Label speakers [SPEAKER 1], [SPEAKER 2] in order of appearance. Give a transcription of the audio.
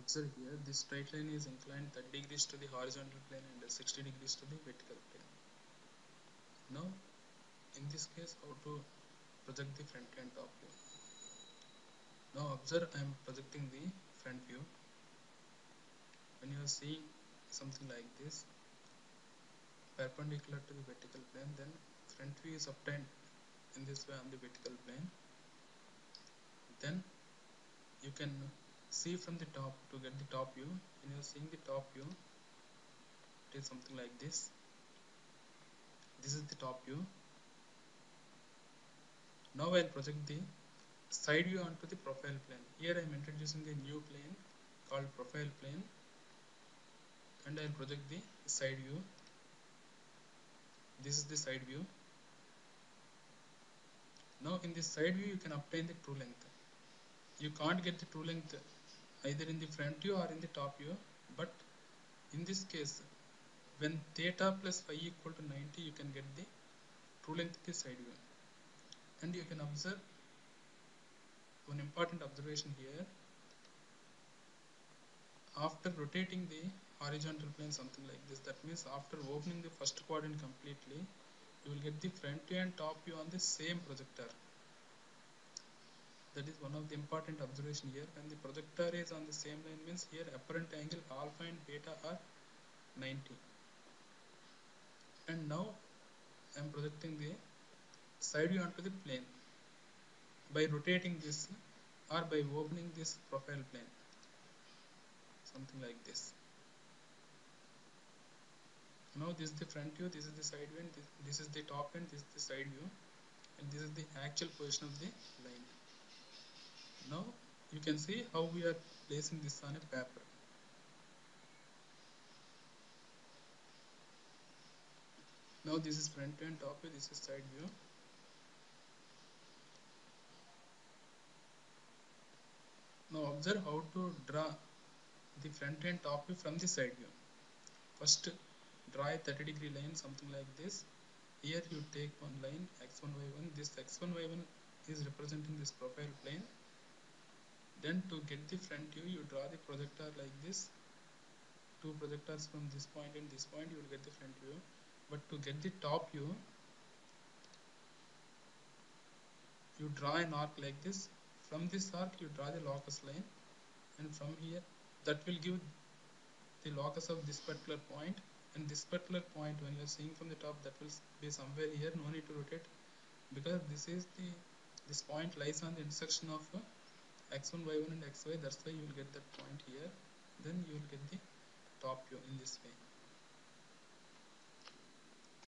[SPEAKER 1] observe here this straight line is inclined 30 degrees to the horizontal plane and 60 degrees to the vertical plane. Now in this case how to project the front and top view? Now observe I am projecting the front view. When you are seeing something like this perpendicular to the vertical plane then front view is obtained in this way on the vertical plane. Then you can see from the top to get the top view. When you are seeing the top view it is something like this. This is the top view. Now I'll project the side view onto the profile plane. Here I am introducing a new plane called profile plane and I'll project the side view. This is the side view. Now in this side view you can obtain the true length. You can't get the true length either in the front view or in the top view. But in this case when theta plus phi equal to 90 you can get the true length of the side view. And you can observe one important observation here. After rotating the horizontal plane something like this that means after opening the first quadrant completely you will get the front view and top view on the same projector that is one of the important observation here. When the projector is on the same line means here apparent angle alpha and beta are 90 and now I am projecting the side view onto the plane. By rotating this or by opening this profile plane. Something like this. Now this is the front view this is the side view this, this is the top end this is the side view and this is the actual position of the line you can see how we are placing this on a paper. Now this is front end top view this is side view. Now observe how to draw the front end top view from the side view. First draw a 30 degree line something like this. Here you take one line x1 y1 this x1 y1 is representing this profile plane then to get the front view you draw the projector like this. Two projectors from this point and this point you will get the front view. But to get the top view you draw an arc like this. From this arc you draw the locus line. And from here that will give the locus of this particular point. And this particular point when you are seeing from the top that will be somewhere here. No need to rotate. Because this is the this point lies on the intersection of uh, x1 y1 and xy that's why you will get that point here. Then you will get the top view in this way